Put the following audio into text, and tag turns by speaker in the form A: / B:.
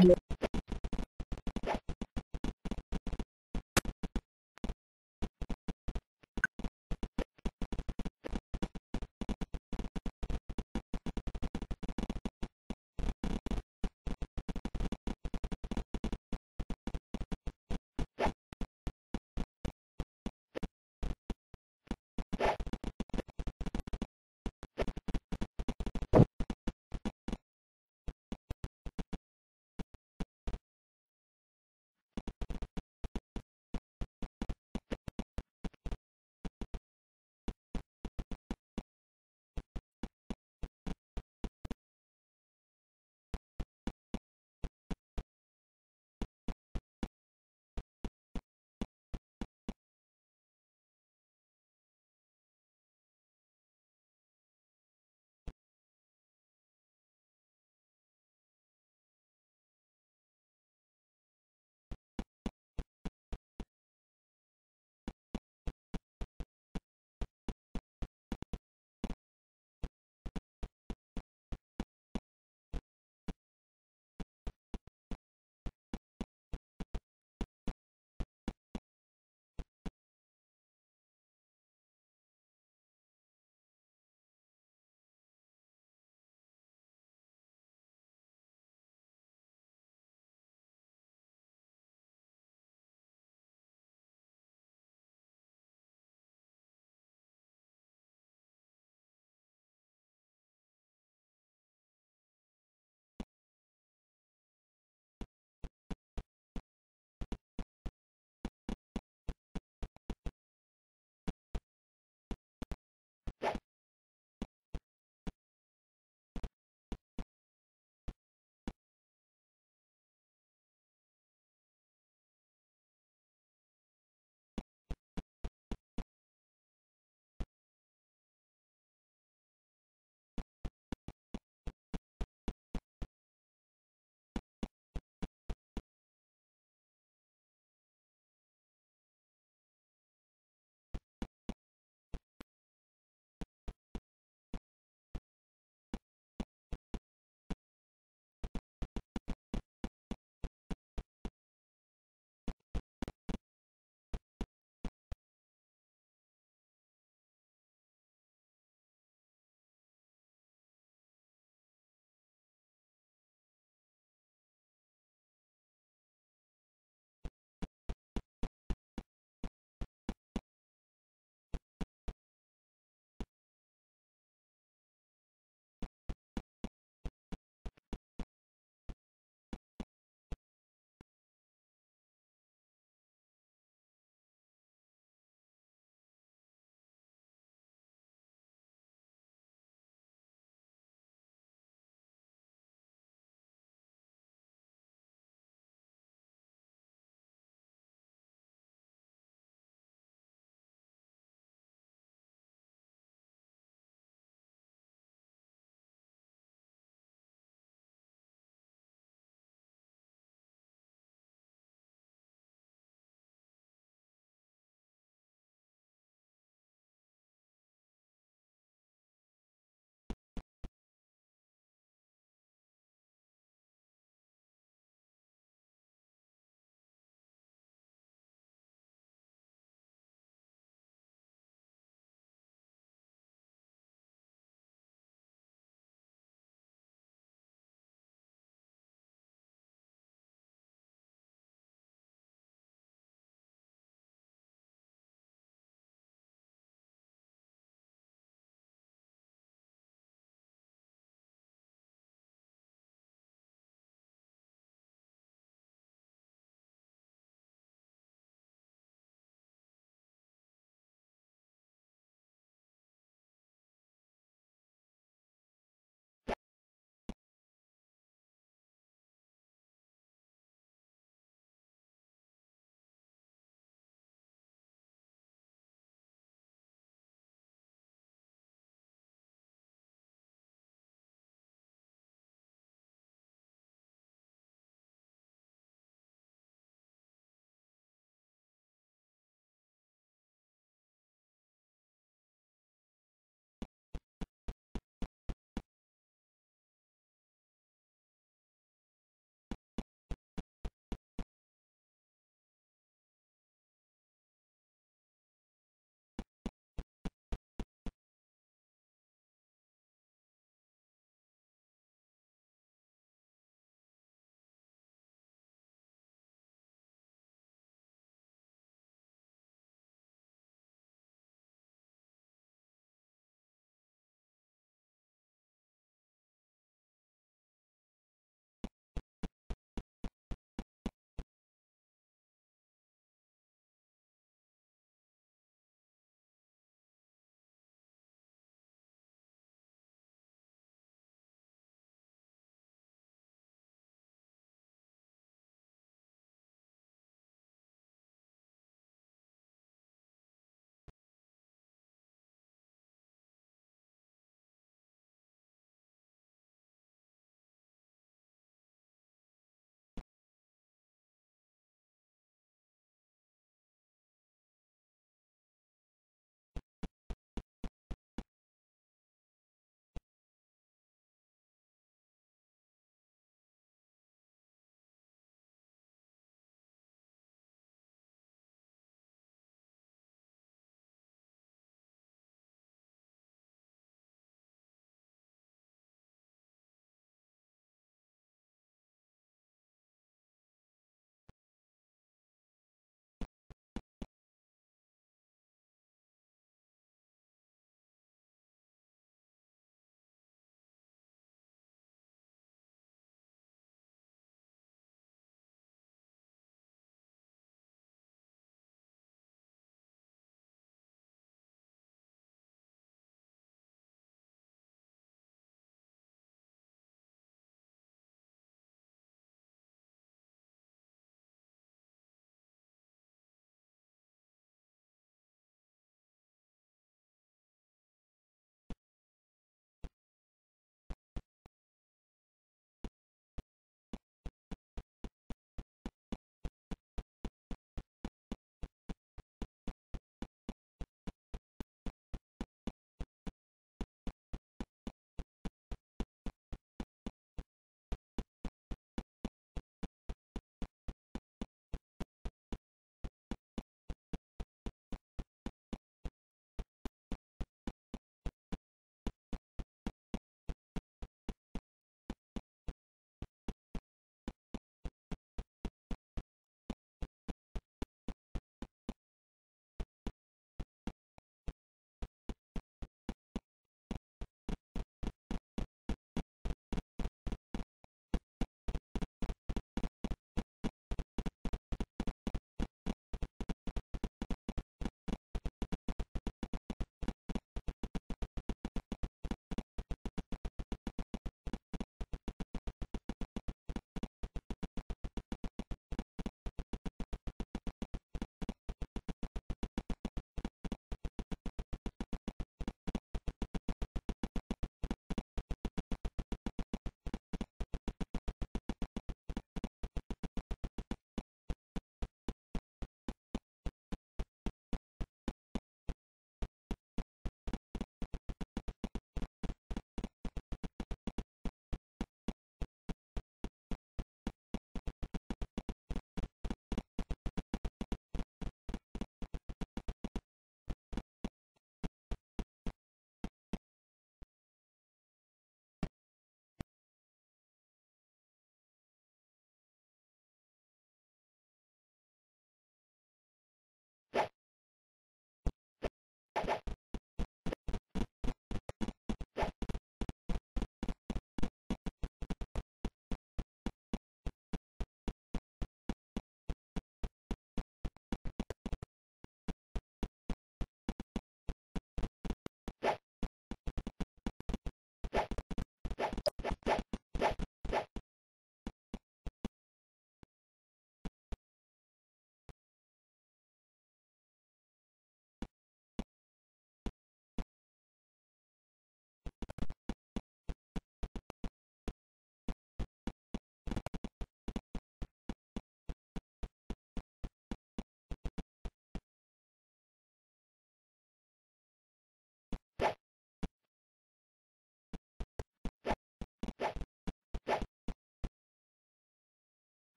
A: Yeah.